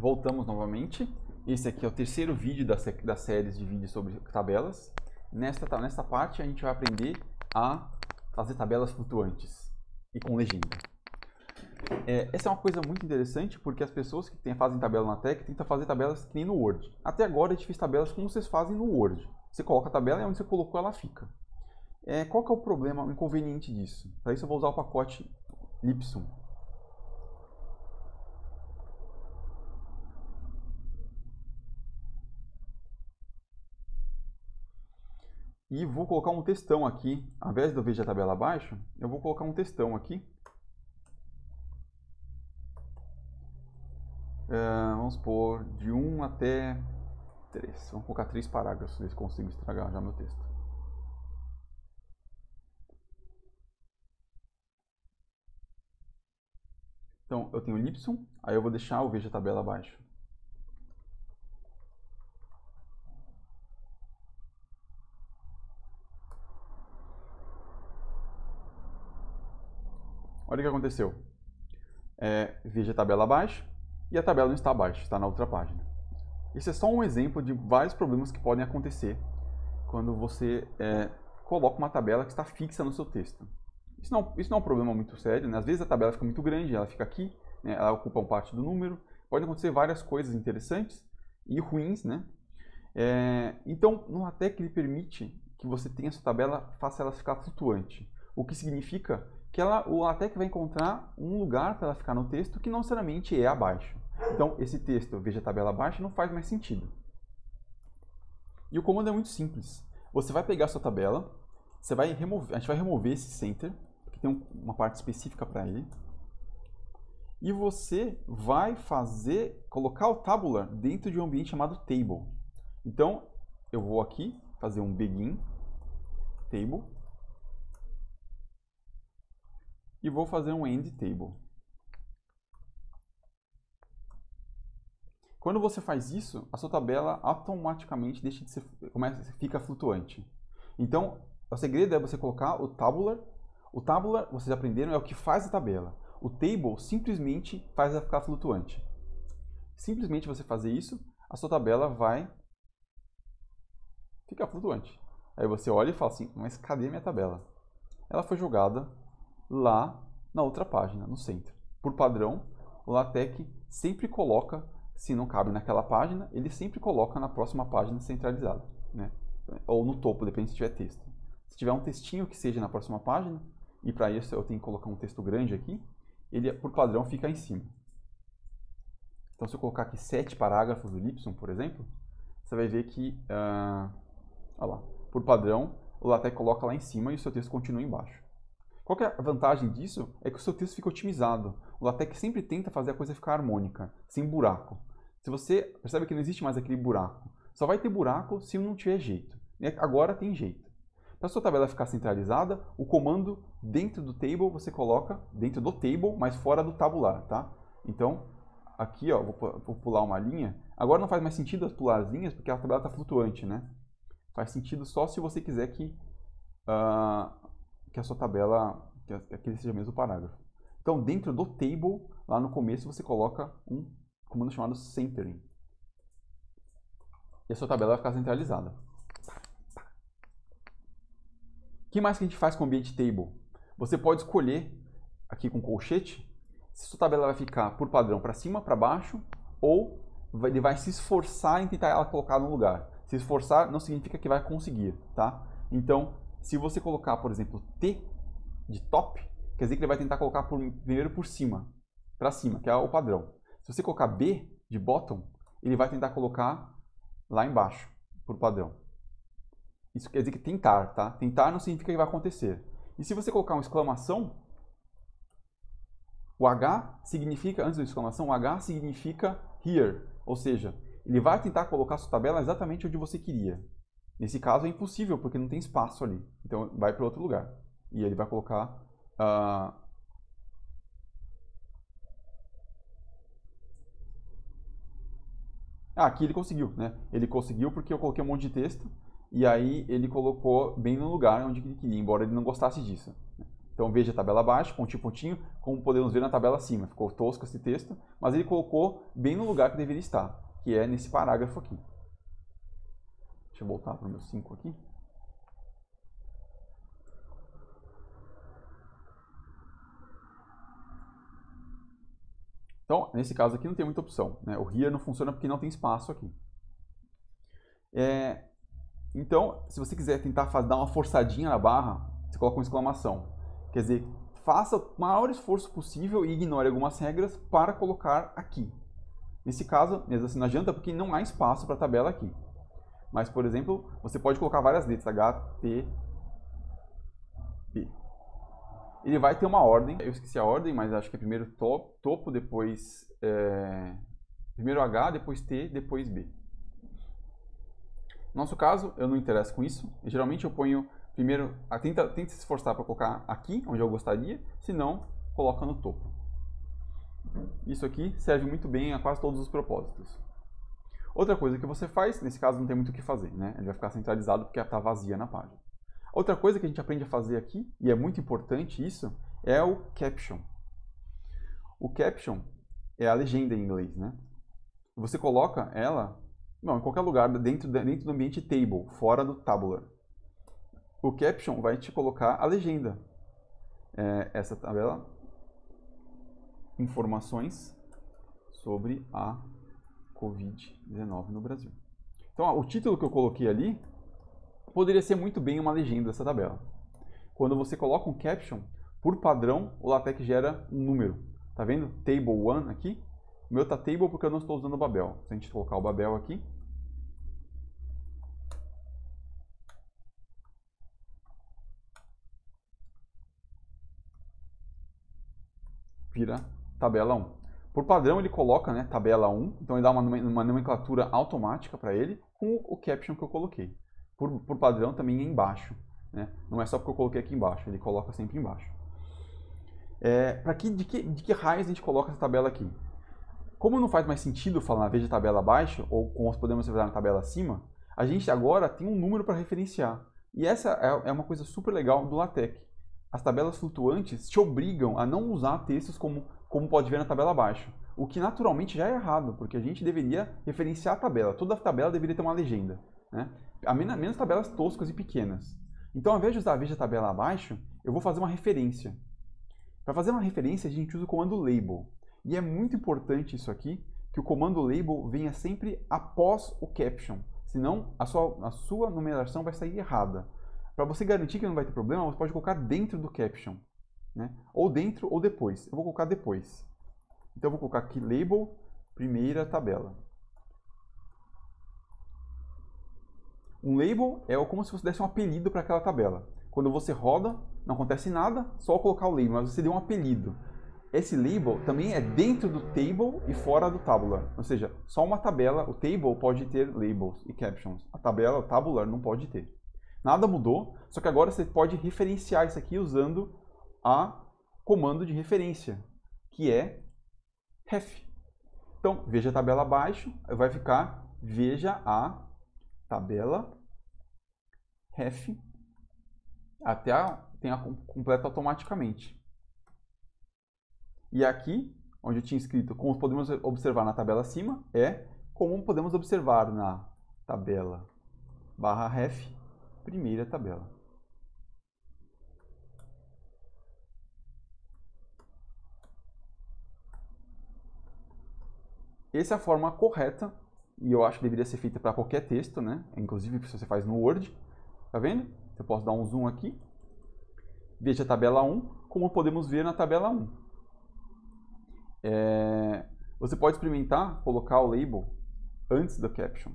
voltamos novamente. Esse aqui é o terceiro vídeo das, das séries de vídeos sobre tabelas. Nesta, nesta parte a gente vai aprender a fazer tabelas flutuantes e com legenda. É, essa é uma coisa muito interessante porque as pessoas que tem, fazem tabela na Tech tentam fazer tabelas que nem no Word. Até agora a gente fez tabelas como vocês fazem no Word. Você coloca a tabela e onde você colocou ela fica. É, qual que é o problema, o inconveniente disso? Para isso eu vou usar o pacote Lipsum. E vou colocar um textão aqui, ao invés de eu ver a tabela abaixo, eu vou colocar um textão aqui. Uh, vamos pôr de 1 até 3. Vamos colocar 3 parágrafos, ver se consigo estragar já meu texto. Então, eu tenho y, aí eu vou deixar o veja tabela abaixo. Olha o que aconteceu. É, veja a tabela abaixo e a tabela não está abaixo, está na outra página. Esse é só um exemplo de vários problemas que podem acontecer quando você é, coloca uma tabela que está fixa no seu texto. Isso não, isso não é um problema muito sério, né? às vezes a tabela fica muito grande, ela fica aqui, né? ela ocupa uma parte do número, pode acontecer várias coisas interessantes e ruins, né? É, então, no LaTeX ele permite que você tenha sua tabela, faça ela ficar flutuante, o que significa que ela, o LaTeX vai encontrar um lugar para ela ficar no texto que não necessariamente é abaixo. Então, esse texto, veja a tabela abaixo, não faz mais sentido. E o comando é muito simples. Você vai pegar a sua tabela, você vai remover, a gente vai remover esse center, que tem uma parte específica para ele, e você vai fazer, colocar o tabular dentro de um ambiente chamado table. Então, eu vou aqui fazer um begin table, e vou fazer um end table. Quando você faz isso, a sua tabela automaticamente deixa de ser, começa, fica flutuante. Então, o segredo é você colocar o tabular. O tabular, vocês aprenderam, é o que faz a tabela. O table simplesmente faz ela ficar flutuante. Simplesmente você fazer isso, a sua tabela vai ficar flutuante. Aí você olha e fala assim, mas cadê minha tabela? Ela foi jogada lá na outra página, no centro. Por padrão, o LaTeX sempre coloca, se não cabe naquela página, ele sempre coloca na próxima página centralizada, né? ou no topo, depende se tiver texto. Se tiver um textinho que seja na próxima página, e para isso eu tenho que colocar um texto grande aqui, ele por padrão fica em cima. Então se eu colocar aqui sete parágrafos do Lipson, por exemplo, você vai ver que, uh, lá, por padrão, o LaTeX coloca lá em cima e o seu texto continua embaixo. Qual é a vantagem disso? É que o seu texto fica otimizado. O LaTeX sempre tenta fazer a coisa ficar harmônica, sem buraco. Se você percebe que não existe mais aquele buraco, só vai ter buraco se não tiver jeito. E agora tem jeito. Para a sua tabela ficar centralizada, o comando dentro do table você coloca dentro do table, mas fora do tabular, tá? Então, aqui ó, vou, vou pular uma linha. Agora não faz mais sentido pular as linhas porque a tabela está flutuante, né? Faz sentido só se você quiser que uh, que a sua tabela, que aquele seja mesmo o parágrafo. Então, dentro do table, lá no começo, você coloca um comando chamado centering. E a sua tabela vai ficar centralizada. O que mais que a gente faz com o ambiente table? Você pode escolher, aqui com colchete, se sua tabela vai ficar por padrão para cima, para baixo, ou ele vai se esforçar em tentar ela colocar no lugar. Se esforçar não significa que vai conseguir, tá? Então, se você colocar, por exemplo, T de top, quer dizer que ele vai tentar colocar por, primeiro por cima, para cima, que é o padrão. Se você colocar B de bottom, ele vai tentar colocar lá embaixo, por padrão. Isso quer dizer que tentar, tá? Tentar não significa que vai acontecer. E se você colocar uma exclamação, o H significa, antes da exclamação, o H significa here, ou seja, ele vai tentar colocar a sua tabela exatamente onde você queria. Nesse caso é impossível, porque não tem espaço ali. Então vai para outro lugar. E ele vai colocar... Uh... Ah, aqui ele conseguiu, né? Ele conseguiu porque eu coloquei um monte de texto e aí ele colocou bem no lugar onde ele queria, embora ele não gostasse disso. Então veja a tabela abaixo, pontinho, pontinho, como podemos ver na tabela acima. Ficou tosco esse texto, mas ele colocou bem no lugar que deveria estar, que é nesse parágrafo aqui. Deixa eu voltar para o meu 5 aqui. Então, nesse caso aqui não tem muita opção. Né? O here não funciona porque não tem espaço aqui. É, então, se você quiser tentar dar uma forçadinha na barra, você coloca uma exclamação. Quer dizer, faça o maior esforço possível e ignore algumas regras para colocar aqui. Nesse caso, mesmo assim não adianta porque não há espaço para a tabela aqui. Mas, por exemplo, você pode colocar várias letras, H, T, P ele vai ter uma ordem. Eu esqueci a ordem, mas acho que é primeiro top, topo, depois é, primeiro H, depois T, depois B. No nosso caso, eu não interesso com isso. geralmente eu ponho primeiro, tenta, tenta se esforçar para colocar aqui, onde eu gostaria, se não, coloca no topo. Isso aqui serve muito bem a quase todos os propósitos. Outra coisa que você faz, nesse caso não tem muito o que fazer, né? Ele vai ficar centralizado porque está vazia na página. Outra coisa que a gente aprende a fazer aqui, e é muito importante isso, é o caption. O caption é a legenda em inglês, né? Você coloca ela não, em qualquer lugar dentro, dentro do ambiente table, fora do tabular. O caption vai te colocar a legenda. É, essa tabela, informações sobre a Covid-19 no Brasil. Então, ó, o título que eu coloquei ali poderia ser muito bem uma legenda dessa tabela. Quando você coloca um caption, por padrão, o LaTeX gera um número. Tá vendo? Table 1 aqui. O meu tá table porque eu não estou usando o Babel. Se a gente colocar o Babel aqui, vira tabela 1. Por padrão, ele coloca né, tabela 1, então ele dá uma, uma nomenclatura automática para ele com o caption que eu coloquei por, por padrão também é embaixo. Né? Não é só porque eu coloquei aqui embaixo, ele coloca sempre embaixo. É, para que, de, que, de que raios a gente coloca essa tabela aqui? Como não faz mais sentido falar na vez de tabela abaixo, ou como podemos ver na tabela acima, a gente agora tem um número para referenciar. E essa é, é uma coisa super legal do LaTeX. As tabelas flutuantes te obrigam a não usar textos como, como pode ver na tabela abaixo. O que naturalmente já é errado, porque a gente deveria referenciar a tabela. Toda tabela deveria ter uma legenda. Né? a menos, menos tabelas toscas e pequenas. Então, ao invés de usar a veja tabela abaixo, eu vou fazer uma referência. Para fazer uma referência, a gente usa o comando label. E é muito importante isso aqui, que o comando label venha sempre após o caption. Senão, a sua, a sua numeração vai sair errada. Para você garantir que não vai ter problema, você pode colocar dentro do caption. Né? Ou dentro ou depois. Eu vou colocar depois. Então, eu vou colocar aqui label, primeira tabela. Um label é como se você desse um apelido para aquela tabela. Quando você roda, não acontece nada, só colocar o label, mas você deu um apelido. Esse label também é dentro do table e fora do tabular. Ou seja, só uma tabela, o table pode ter labels e captions. A tabela, o tabular, não pode ter. Nada mudou, só que agora você pode referenciar isso aqui usando a comando de referência, que é ref. Então, veja a tabela abaixo, vai ficar veja a tabela ref até a, tenha completo automaticamente. E aqui, onde eu tinha escrito como podemos observar na tabela acima, é como podemos observar na tabela barra ref, primeira tabela. Essa é a forma correta e eu acho que deveria ser feita para qualquer texto, né? Inclusive se você faz no Word, tá vendo? Eu posso dar um zoom aqui. Veja a tabela 1, como podemos ver na tabela 1. É... Você pode experimentar colocar o label antes do caption.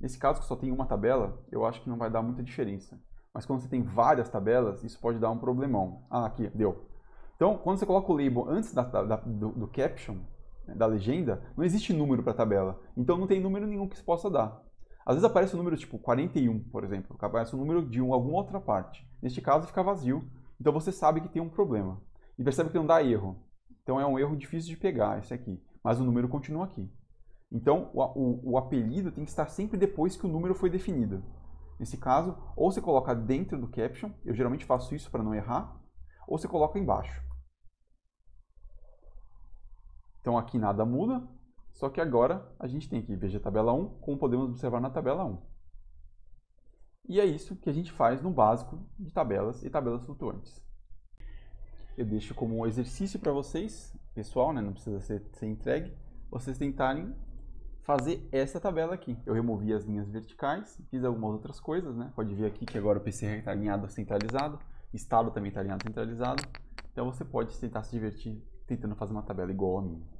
Nesse caso que só tem uma tabela, eu acho que não vai dar muita diferença. Mas quando você tem várias tabelas, isso pode dar um problemão. Ah, aqui, deu. Então, quando você coloca o label antes da, da, do, do caption, da legenda, não existe número para a tabela. Então não tem número nenhum que se possa dar. Às vezes aparece um número tipo 41, por exemplo, aparece um número de um, alguma outra parte. Neste caso fica vazio, então você sabe que tem um problema. E percebe que não dá erro. Então é um erro difícil de pegar esse aqui, mas o número continua aqui. Então o, o, o apelido tem que estar sempre depois que o número foi definido. Nesse caso, ou você coloca dentro do caption, eu geralmente faço isso para não errar, ou você coloca embaixo. Então aqui nada muda, só que agora a gente tem aqui veja tabela 1, como podemos observar na tabela 1. E é isso que a gente faz no básico de tabelas e tabelas flutuantes. Eu deixo como exercício para vocês, pessoal, né? não precisa ser, ser entregue, vocês tentarem fazer essa tabela aqui. Eu removi as linhas verticais, fiz algumas outras coisas, né? Pode ver aqui que agora o PC está alinhado centralizado, estado também está alinhado centralizado. Então você pode tentar se divertir tentando fazer uma tabela igual a minha.